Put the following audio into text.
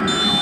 Yeah.